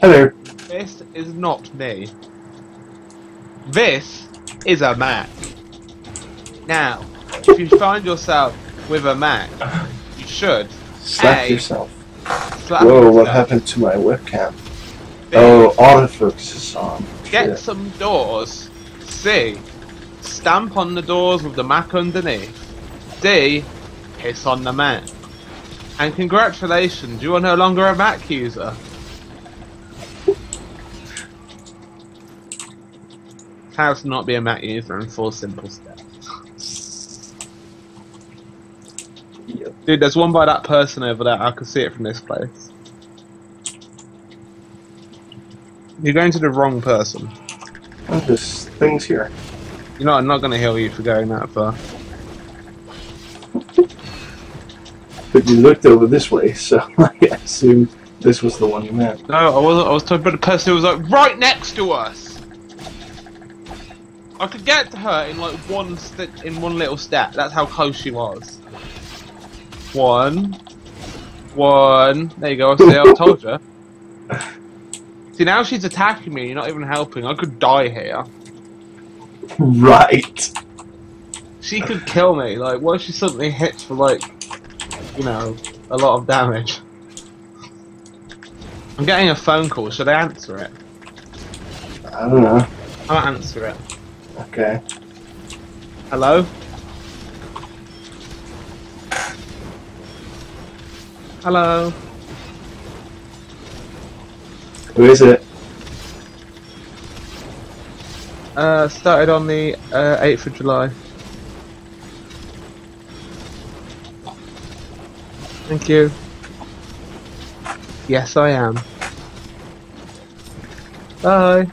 Hello. This is not me. This is a Mac. Now, if you find yourself with a Mac, you should Slap Hey. yourself. slap Whoa, what happened to my webcam? B, Oh, autofocus is on. Get some doors. C. Stamp on the doors with the Mac underneath. D. Piss on the Mac. And congratulations, you are no longer a Mac user. How to not be a Mac user in four simple steps. Yep. Dude, there's one by that person over there. I can see it from this place. You're going to the wrong person. Oh, there's things here. You know, I'm not going to heal you for going that far. But you looked over this way, so I assumed this was the one you meant. No, I wasn't. I was talking about the person who was like right next to us. I could get to her in like one stitch, in one little step. That's how close she was. One, one. There you go. I See, I told you. See, now she's attacking me. You're not even helping. I could die here. Right. She could kill me. Like, what if she suddenly hits for like, you know, a lot of damage? I'm getting a phone call. Should I answer it? I don't know. I'll answer it. Okay. Hello? Hello? Who is it? Uh, started on the uh, 8th of July. Thank you. Yes, I am. Bye.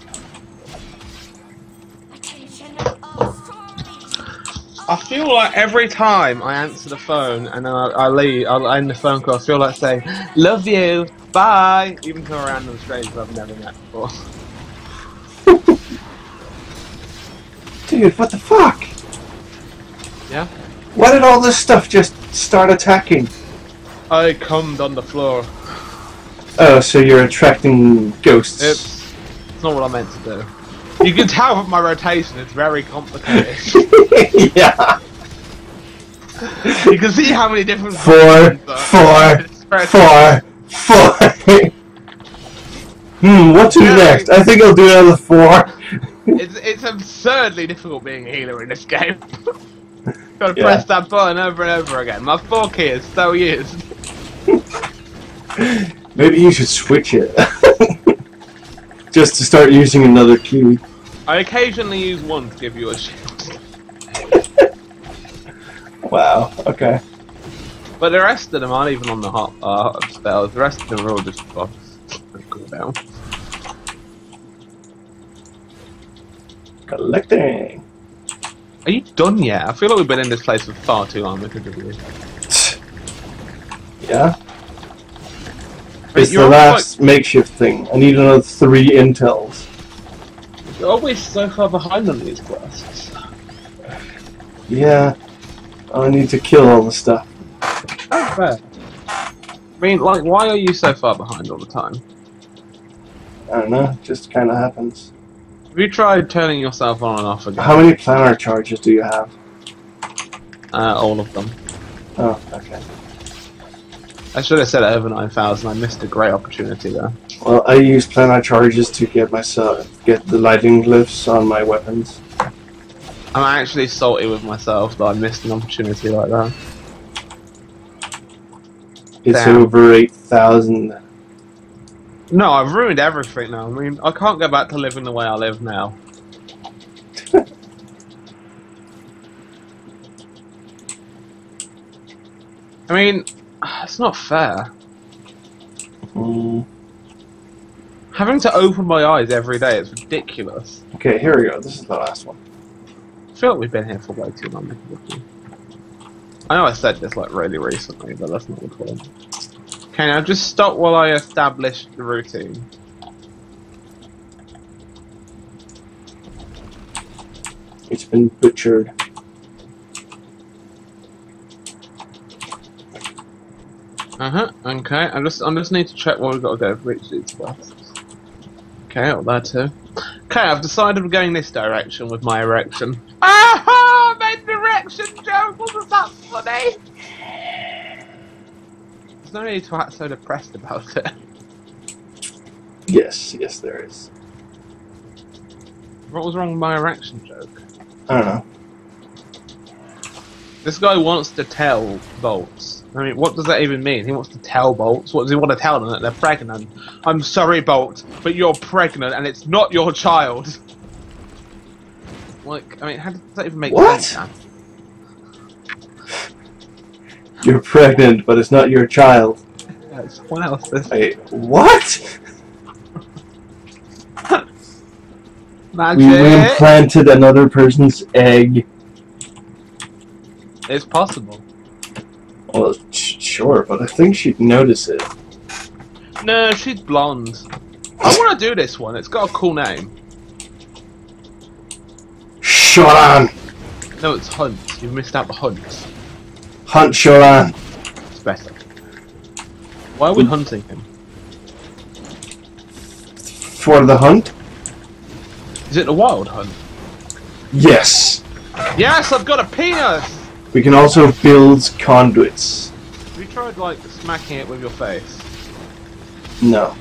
Feel like every time I answer the phone and then I, I leave, I'll end the phone call, I feel like saying, love you, bye, even to a random stranger I've never met before. Dude, what the fuck? Yeah? Why did all this stuff just start attacking? I cummed on the floor. Oh, so you're attracting ghosts. It's, it's not what I meant to do. You can tell from my rotation, it's very complicated. yeah. you can see how many different Four, four, Four. Four. hmm, what to do Yeah. next? I think I'll do another four. It's, it's absurdly difficult being a healer in this game. Gotta Yeah. press that button over and over again. My four key is so used. Maybe you should switch it. Just to start using another key. I occasionally use one to give you a shield. Wow, okay. But the rest of them aren't even on the hot uh, spells. The rest of them are all just buffs. Cool. Collecting. Are you done yet? I feel like we've been in this place for far too long because of you. Yeah? It's the last makeshift thing. I need another three intels. Always so far behind on these quests. Yeah. I need to kill all the stuff. That's fair. I mean, like, why are you so far behind all the time? I don't know, it just kinda happens. Have you tried turning yourself on and off again? How many planar charges do you have? Uh, all of them. Oh, okay. I should have said over 9,000. I missed a great opportunity there. Well, I use planar charges to get myself get the lightning glyphs on my weapons. I'm actually salty with myself that I missed an opportunity like that. It's Damn. over eight thousand. No, I've ruined everything now. I mean, I can't go back to living the way I live now. I mean, it's not fair. Mm. Having to open my eyes every day is ridiculous. Okay, here we go. This is the last one. I feel like we've been here for way too long. I know I said this like really recently, but that's not the point. Okay, now just stop while I establish the routine. It's been butchered. Uh huh. Okay. I just I just need to check what we've got to go for each of these quests. Okay, up there too. Okay, I've decided we're going this direction with my erection. Ah! Made an erection joke! Wasn't that funny? There's no need to act so depressed about it. Yes, yes, there is. What was wrong with my erection joke? I don't know. This guy wants to tell Bolts. I mean, what does that even mean? He wants to tell Bolts. What does he want to tell them? That they're pregnant. I'm sorry, Bolt, but you're pregnant and it's not your child. Like, I mean, how does that even make What? sense? You're pregnant, but it's not your child. Yeah, someone else. Wait, what? magic. We implanted another person's egg. It's possible. Sure, but I think she'd notice it. No, she's blonde. I want to do this one. It's got a cool name. Shoran! No, it's Hunt. You've missed out the Hunt. Hunt Shoran! It's better. Why are we mm. hunting him? For the hunt? Is it the wild hunt? Yes! Yes, I've got a penis! We can also build conduits. Tried, like, smacking it with your face? No.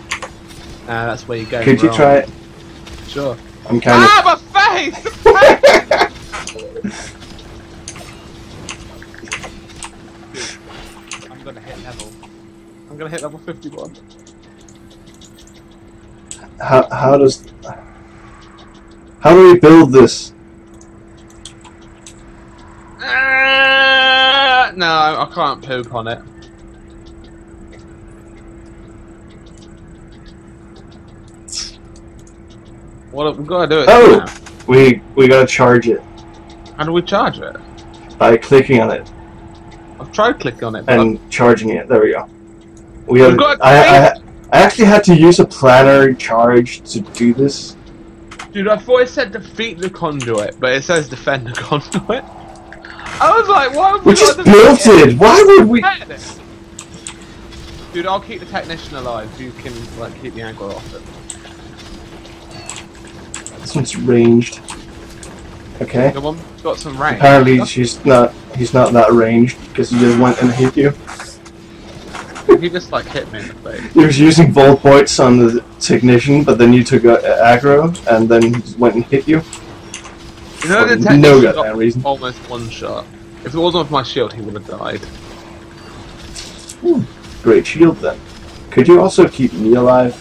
Nah, that's where you go. Could you try it? Sure. I'm kind Ah, my face! The face! Dude, I'm gonna hit level. I'm gonna hit level 51. How, how does. How do we build this? Ah, no, I can't poop on it. What we gotta do it Oh! now. We we gotta charge it How do we charge it? by clicking on it I've tried clicking on it, but and charging it. There we go. We have, got I, I, I actually had to use a planar charge to do this. Dude, I thought it said defeat the conduit, but it says defend the conduit. I was like, why would we We just built it! Why would we. Dude, I'll keep the technician alive. You can like keep the aggro off it. This one's ranged. Okay. The one got some range. Apparently she's not. He's not that ranged because he just went and hit you. He just like hit me in the face. He was using volt points on the technician, but then you took uh, aggro and then he just went and hit you. You know the technician no got goddamn reason. almost one shot. If it wasn't for my shield, he would have died. Great shield then. Could you also keep me alive?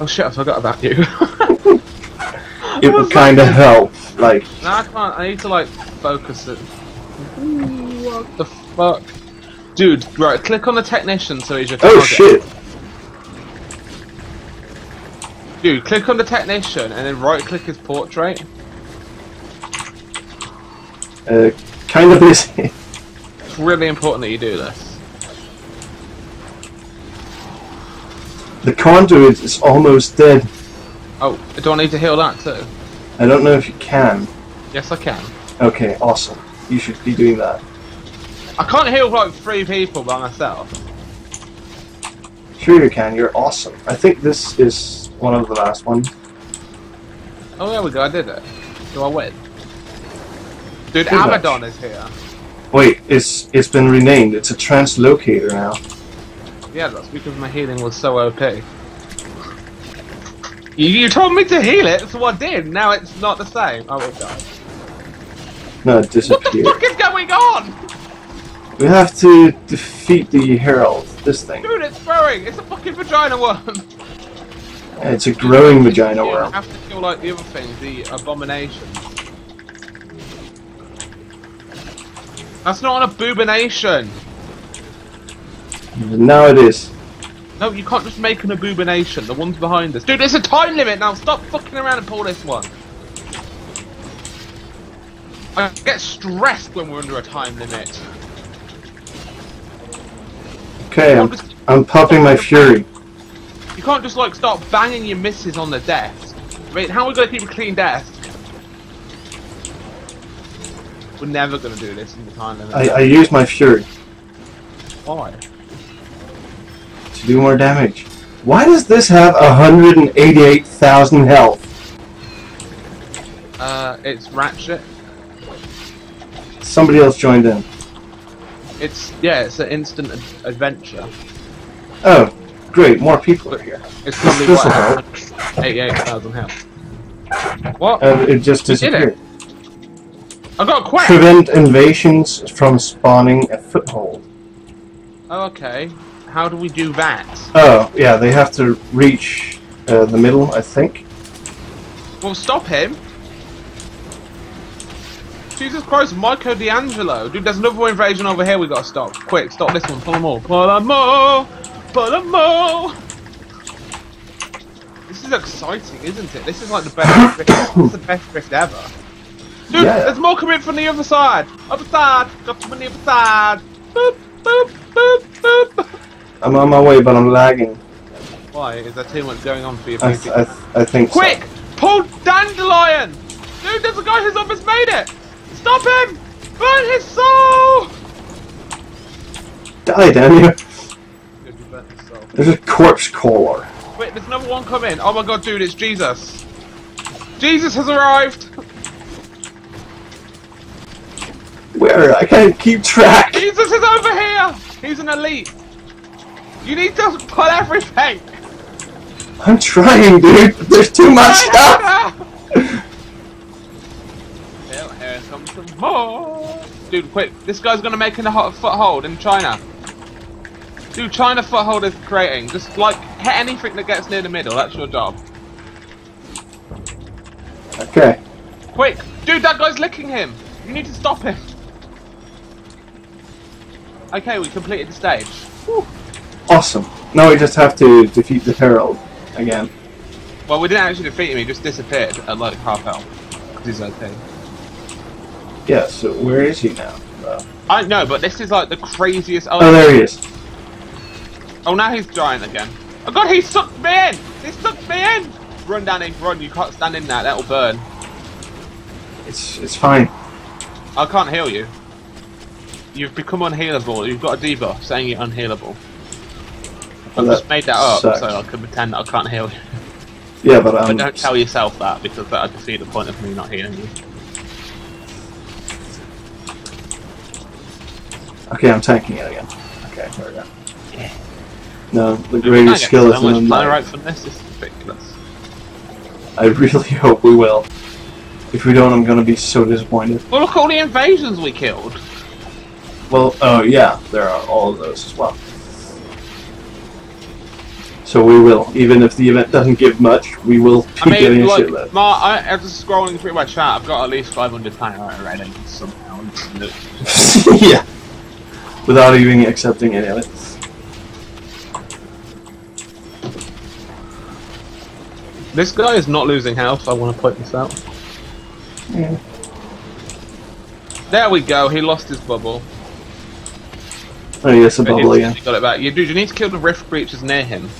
Oh shit! I forgot about you. It would kind of help. Like, No, I can't. I need to like focus it. What the fuck? Dude, right, click on the technician so he's your oh target. shit! Dude, click on the technician and then right click his portrait. Uh, kind of is. It's really important that you do this. the conduit is almost dead. Oh, do I need to heal that too? I don't know if you can. Yes, I can. Okay, awesome. You should be doing that. I can't heal like three people by myself. Sure you can. You're awesome. I think this is one of the last ones. Oh, there we go. I did it. Do I win? Dude, Pretty much. Abaddon is here. Wait, it's it's been renamed. It's a translocator now. Yeah, that's because my healing was so OP. You, you told me to heal it, so I did. Now it's not the same. Oh, it died. No, it What the disappeared. fuck is going on? We have to defeat the Herald. This thing. Dude, it's growing. It's a fucking vagina worm. It's a growing vagina You worm. have to kill like the other thing, the abomination. That's not an abomination. Now it is. No, you can't just make an abomination. The one's behind us. Dude, there's a time limit now. Stop fucking around and pull this one. I get stressed when we're under a time limit. Okay, I'm, just- I'm popping my fury. You can't just like start banging your misses on the desk. I mean, how are we gonna keep a clean desk? We're never gonna do this in the time limit. I, I use my fury Why? To do more damage. Why does this have 188,000 health? Uh, it's Ratchet. Somebody else joined in. It's yeah, it's an instant ad- adventure. Oh, great, more people are here. It's probably This'll what help. eighty-eight thousand health. What? And it just disappeared. I got a quest. Prevent invasions from spawning a foothold. Oh, okay. How do we do that? Oh, yeah, they have to reach uh, the middle, I think. Well, stop him. Jesus Christ, Michael D'Angelo. Dude, there's another invasion over here we gotta stop. Quick, stop this one. Pull them all. Pull them all. Pull them all. This is exciting, isn't it? This is like the best drift. This is the best drift ever. Dude, Yeah. there's more coming from the other side. Other side. Got from the other side. Boop, boop, boop, boop. I'm on my way, but I'm lagging. Why? Is there too much going on for you? I, th- I, th- I think Quick! Pull Dandelion! Dude, there's a guy who's almost made it! Stop him! Burn his soul! Die, damn you. Dude, you burnt his soul. There's a corpse caller. Wait, there's another one coming. Oh my god, dude, it's Jesus. Jesus has arrived! Where? I can't keep track. Jesus is over here! He's an elite. You need to put everything! I'm trying, dude. There's too much stuff. Here, here comes some more. Dude, quick! This guy's gonna make a hot foothold in China. Dude, China foothold is creating. Just like hit anything that gets near the middle. That's your job. Okay. Quick, dude! That guy's licking him. You need to stop him. Okay, we completed the stage. Whew. Awesome. Now we just have to defeat the Herald again. Well, we didn't actually defeat him. He just disappeared at like half health. 'Cause he's okay. Yeah, so where is he now? Uh, I know, but this is like the craziest. oh, there he is. Oh, now he's giant again. Oh god, he sucked me in! He sucked me in! Run, Danny, run. You can't stand in that. That'll burn. It's it's fine. I can't heal you. You've become unhealable. You've got a debuff saying you're unhealable. I've just made that up sucks. so I can pretend that I can't heal you. Yeah, but But um, don't tell yourself that because that would defeat the point of me not healing you. okay, I'm tanking it again. Okay, there we go. No, the I greatest skill is in the right from this. This is ridiculous. I really hope we will. If we don't, I'm gonna be so disappointed. Well, look at all the invasions we killed. Well, oh yeah, there are all of those as well. So we will, even if the event doesn't give much, we will be I getting mean, a like, shitload. Mark, I, I was scrolling through my chat. I've got at least 500 player already somehow. yeah. Without even accepting any of it. This guy is not losing health. I want to point this out. Yeah. There we go. He lost his bubble. Oh yes, a bubble he's- again. got it back. You dude, you need to kill the rift creatures near him.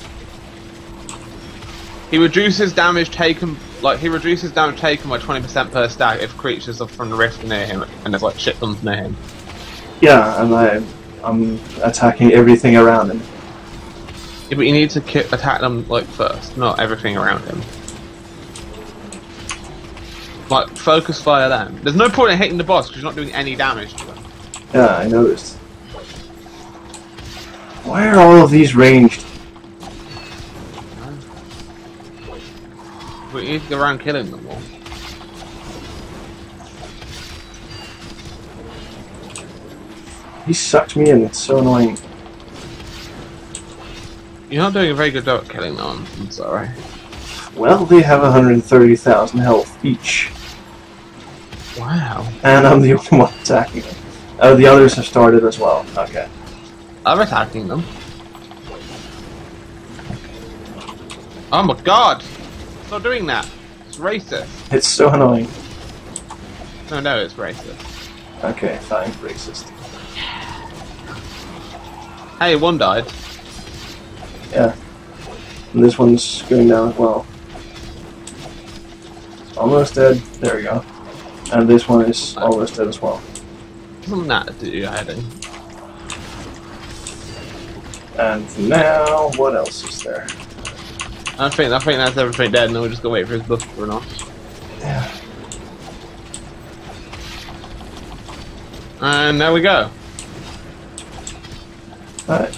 He reduces damage taken, like he reduces damage taken by twenty percent per stack if creatures are from the rift near him, and there's like shit tons near him. Yeah, and I, I'm attacking everything around him. Yeah, but you need to ki- attack them like first, not everything around him. Like focus fire them. There's no point in hitting the boss because you're not doing any damage to them. Yeah, I noticed. Why are all of these ranged? But you need to go around killing them all. He sucked me in. It's so annoying. You're not doing a very good job at killing them. I'm sorry. Well, they have 130,000 health each, Wow. and I'm the only one attacking them. Oh, the others have started as well. Okay. I'm attacking them. Oh my god! Stop doing that. It's racist. It's so annoying. No, no, it's racist. Okay, fine, racist. Hey, one died. Yeah. And this one's going down as well. Almost dead. There we go. And this one is almost dead as well. Not that do? And now, what else is there? I think I think that's everything dead, and then we're just gonna wait for his buff to run off. Yeah. And there we go. Alright.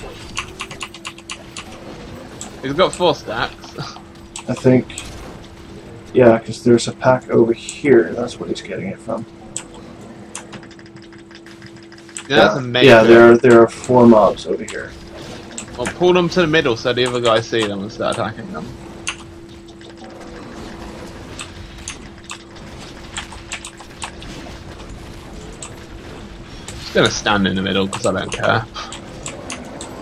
He's got four stacks. I think. Yeah, because there's a pack over here. That's what he's getting it from. Yeah, that's yeah, amazing. yeah there are there are four mobs over here. Well, pull them to the middle so the other guys see them and start attacking them. Just gonna stand in the middle because I don't care.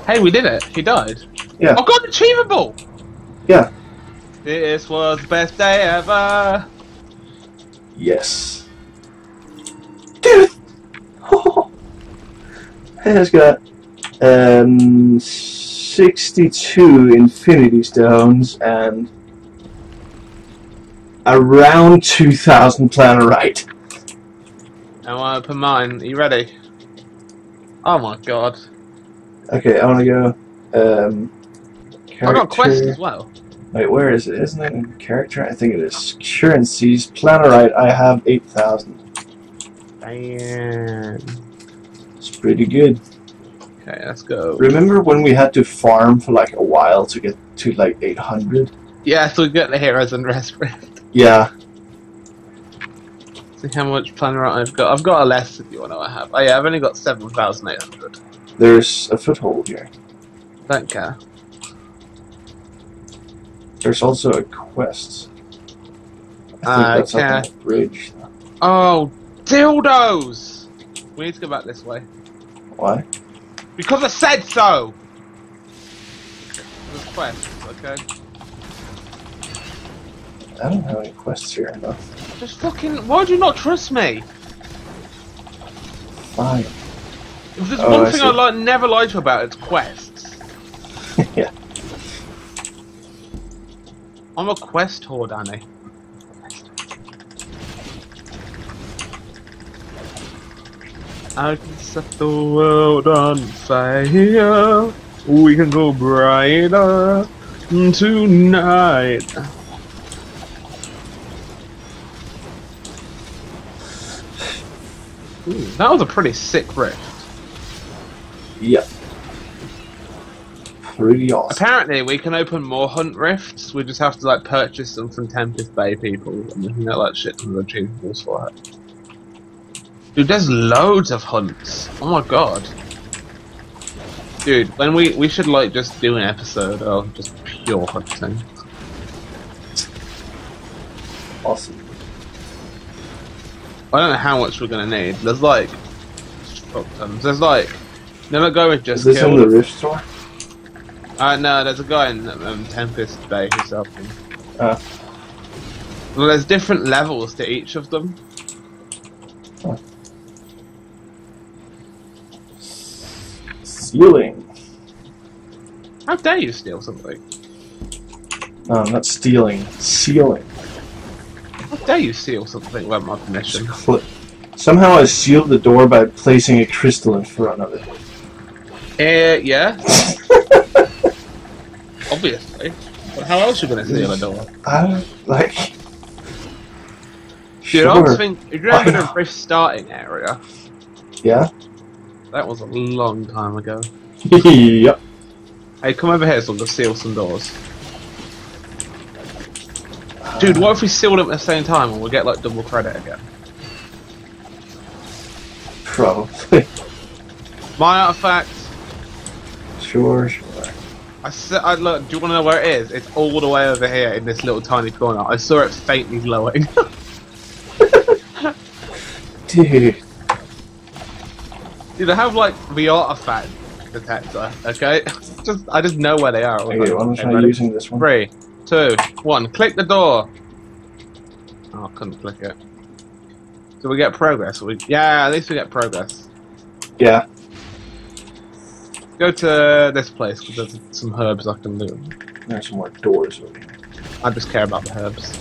Hey, we did it! He died. Yeah. I got achievable. Yeah. This was the best day ever. Yes. Dude! It has got um, 62 Infinity Stones and around 2,000 Planarite. I want to open mine. Are you ready? Oh my god! Okay, I want to go. Um, I got quest as well. Wait, where is it? Isn't it in character? I think it is. Currencies. Planarite, I have 8,000. Damn. It's pretty good. Okay, let's go. Remember when we had to farm for like a while to get to like 800? Yeah, so we get the heroes and rest rift. Yeah. See how much planar I've got. I've got a less if you want to know what I have. Oh yeah, I've only got 7,800. There's a foothold here. Don't care. There's also a quest. I think Uh, that's up on the bridge. Oh, dildos! We need to go back this way. Why? Because I said so! There's quests, okay? I don't have any quests here enough. Just fucking. Why do you not trust me? Fine. If there's Oh, one I thing see. I like, never lied to you about, it's quests. yeah. I'm a quest whore, Danny. I can set the world on fire. We can go brighter tonight. Ooh, that was a pretty sick riff. Yep. Pretty awesome. Apparently, we can open more hunt rifts. We just have to like purchase them from Tempest Bay people, and we can get like shit from the achievables for it. Dude, there's loads of hunts. Oh my god. Dude, when we we should like just do an episode of just pure hunting. Awesome. I don't know how much we're gonna need. There's like fuck tons. There's like never go with Is just this kill. in the Rift store? Uh, no, there's a guy in um, Tempest Bay who's helping. Ah. Well, there's different levels to each of them. Stealing. How dare you steal something? No, I'm not stealing. Sealing. How dare you steal something without my permission? Somehow I sealed the door by placing a crystal in front of it. Uh, yeah. Obviously. But how else are you gonna seal a door? I don't like. Dude, I was thinking, you remember the not? rift starting area? Yeah. That was a long time ago. yep. Hey, come over here so we'll seal some doors. Dude, what if we seal them at the same time and we'll get like double credit again? Probably. My artifact, sure, sure. I said, I look, do you want to know where it is? It's all the way over here in this little tiny corner. I saw it faintly glowing. Dude. Dude, I have like the artifact detector, okay? just I just know where they are. Okay, why don't Okay, I try ready? using this one? Three, two, one. Click the door. Oh, I couldn't click it. So we get progress. We yeah, at least we get progress. Yeah. Go to this place because there's some herbs I can do. There's some more doors over here. I just care about the herbs.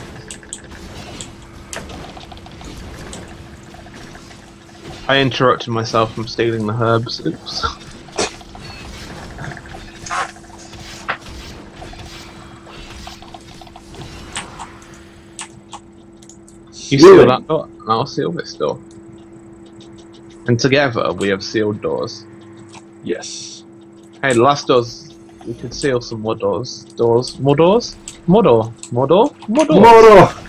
I interrupted myself from stealing the herbs. Oops. you steal that door, and I'll seal this door. And together we have sealed doors. Yes. Hey, the last doors. We could seal some more doors. Doors. More doors? More door. More door? More door. More door!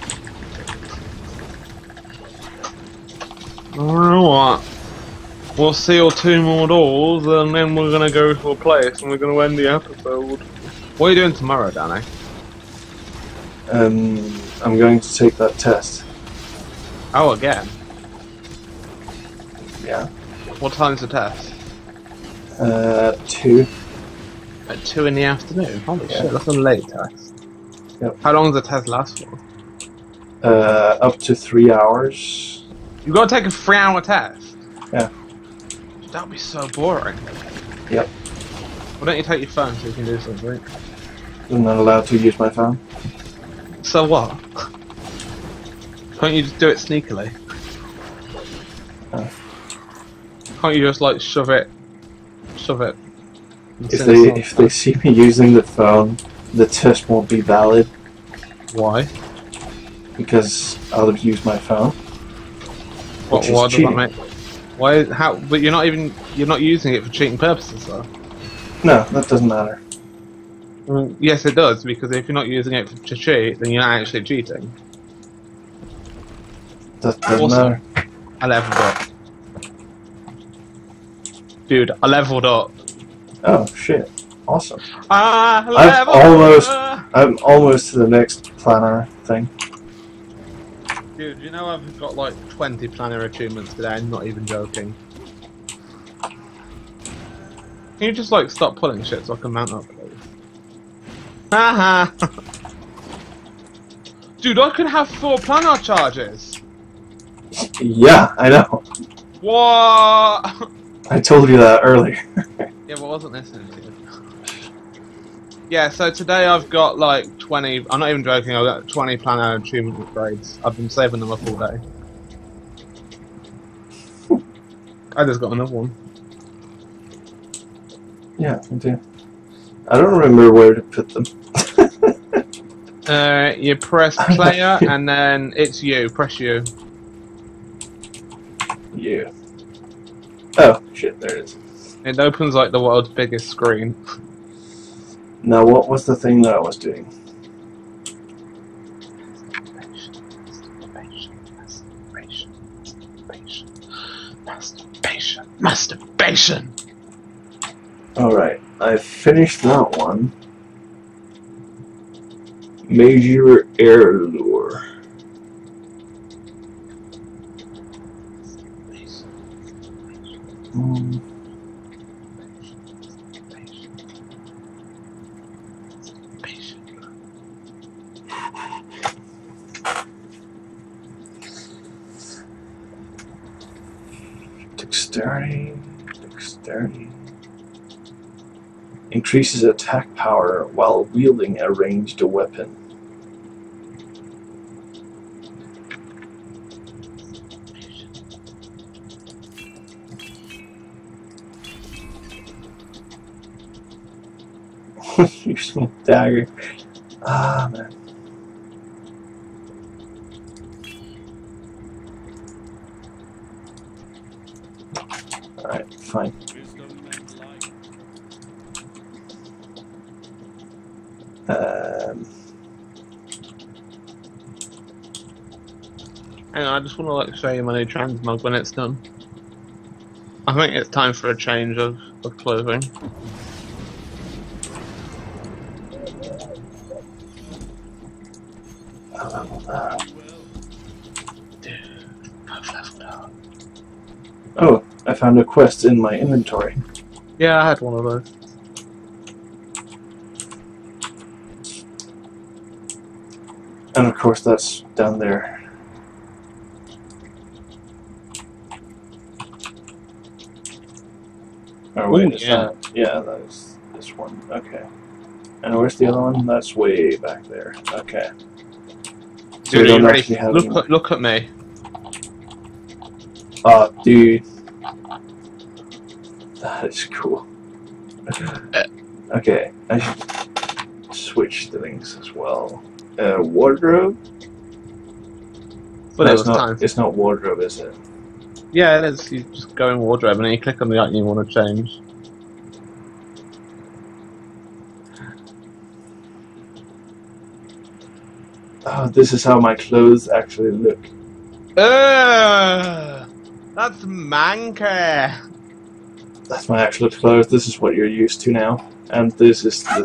Alright. We'll seal two more doors, and then we're gonna go to a place, and we're gonna end the episode. What are you doing tomorrow, Danny? Um, I'm going to take that test. Oh, again. Yeah. What time's the test? Uh, two. At two in the afternoon. Holy Yeah. shit, that's a late test. Yep. How long does the test last for? Uh, up to three hours. You gotta take a three-hour test. Yeah. That'd be so boring. Yep. Why don't you take your phone so you can do something? I'm not allowed to use my phone. So what? Can't you just do it sneakily? Can't you just like shove it, shove it? If they if they see me using the phone, the test won't be valid why? because I'll have used my phone. What? Why does that make? Why? How? But you're not even you're not using it for cheating purposes though. No, that doesn't matter. Well, yes, it does because if you're not using it to cheat, then you're not actually cheating. That doesn't Awesome. matter. I leveled up. Dude, I leveled up. Oh shit! Awesome. Ah, I I've leveled almost- up. I'm almost to the next planar thing. Dude, you know I've got like 20 planar achievements today, I'm not even joking. Can you just like stop pulling shit so I can mount up, please? Haha! Dude, I could have four planar charges! Yeah, I know. What? I told you that earlier. Yeah, but I wasn't listening to you. Yeah, so today I've got like 20, I'm not even joking, I've got 20 planar achievement upgrades. I've been saving them up all day. I just got another one. Yeah, I do. I don't remember where to put them. Uh, you press player and then it's you, press you. Yeah. Oh shit! There it is. It opens like the world's biggest screen. Now, what was the thing that I was doing? Masturbation. Masturbation. All right, I finished that one. Major air lure. Mm, dexterity. Dexterity. Increases attack power while wielding a ranged weapon. Using dagger. Ah, man. Alright, fine. Um, Hang on, I just want to like show you my new transmog when it's done. I think it's time for a change of, of clothing. I'll level that. I've leveled up. Oh, I found a quest in my inventory. Yeah, I had one of those. And of course, that's down there. Oh, wait, Ooh, is yeah. that? Yeah, that's this one. Okay. And where's the other one? That's way back there. Okay. So Dude, don't you ready? actually have Look at, look at me. Oh, dude. That is cool. Eh. Okay, I should switch the things as well. Uh, wardrobe. But it it's was not. time. It's not wardrobe, is it? Yeah, it is. You just go in wardrobe and then you click on the item you want to change. Oh, this is how my clothes actually look. Ugh, that's manker. That's my actual clothes. This is what you're used to now, and this is the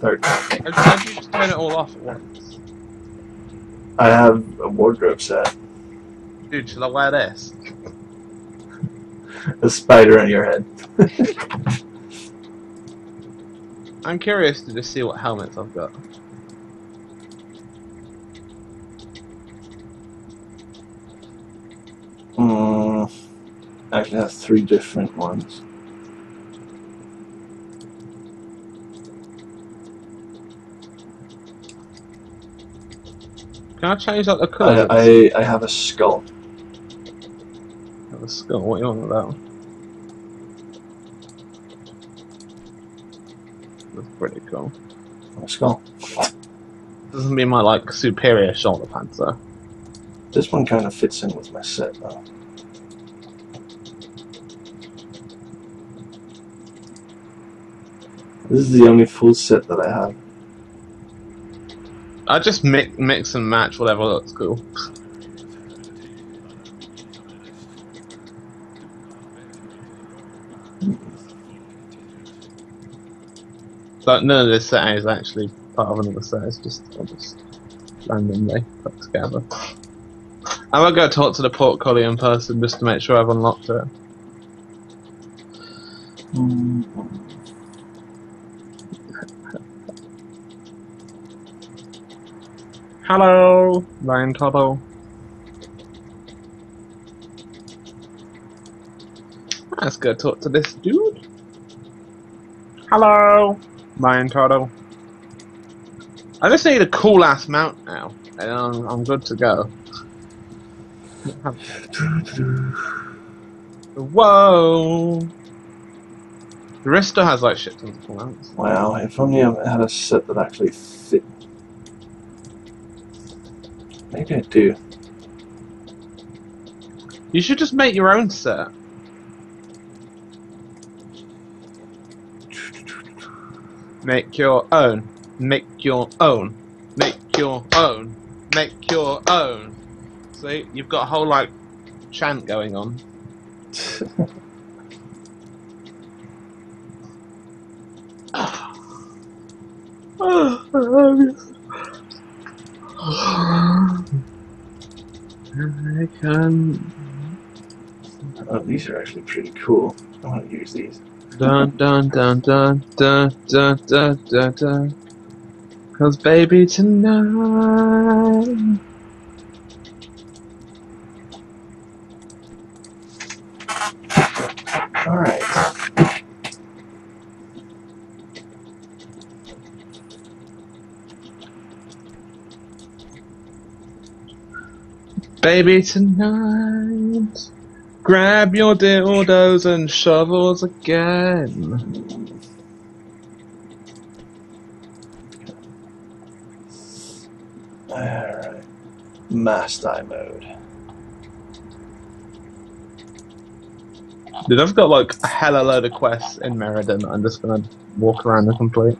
third. Why don't you just turn it all off at once? I have a wardrobe set. Dude, should I wear this? A spider on your head. I'm curious to just see what helmets I've got. Mm, I actually have three different ones. Can I change like the colours? I, I I have a skull. Have a skull. What you want with that one? That's pretty cool. A skull. Doesn't mean my like superior shoulder pads though. This one kind of fits in with my set though. This is the only full set that I have. I just mix, mix and match whatever looks cool. But none of this set is actually part of another set. It's just I just randomly put together. I'm gonna go talk to the portfolio in person just to make sure I've unlocked it. Mm. Hello, Ryan Tuttle. Let's go talk to this dude. Hello, Ryan Tuttle. I just need a cool ass mount now, and I'm, I'm good to go. Whoa! The wrist still has like shit tons of cool mounts. Wow, if only I had a set that actually fit. Maybe I do. You should just make your own set. Make your own. Make your own. Make your own. Make your own. See, you've got a whole like chant going on. I can oh, these are actually pretty cool. I want to use these. dun dun dun dun dun dun dun dun dun. Cause baby tonight. Baby tonight. Grab your dildos and shovels again. Alright. Mass die mode. Dude, I've got like a hella load of quests in Meridian that I'm just gonna walk around and complete.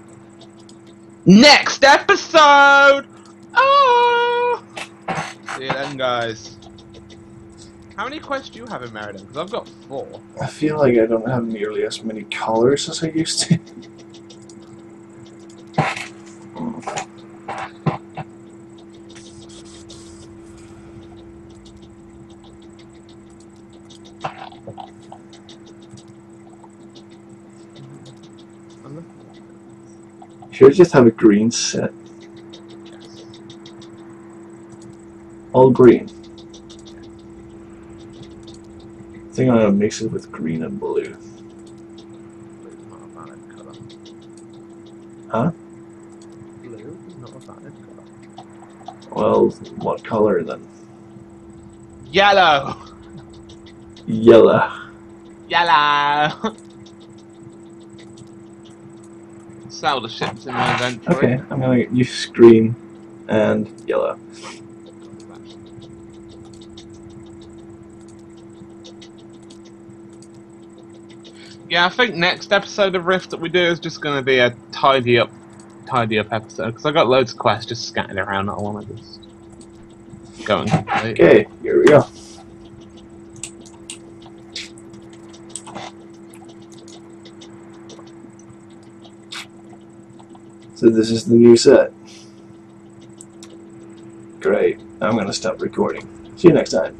Next episode! Then, guys. How many quests do you have in Meridian? Because I've got four. I feel like I don't have nearly as many colors as I used to. Should I just have a green set? All green. I think I'm gonna mix it with green and blue. Blue's not a valid colour. Huh? Blue is not a valid colour. Well, what color then? Yellow! Yellow. Yellow! Sell the ships in my inventory. Okay, I'm gonna use green and yellow. Yeah, I think next episode of Rift that we do is just going to be a tidy up, tidy up episode because I got loads of quests just scattered around that I want to just go and complete. Okay, here we go. So this is the new set. Great. I'm going to stop recording. See you next time.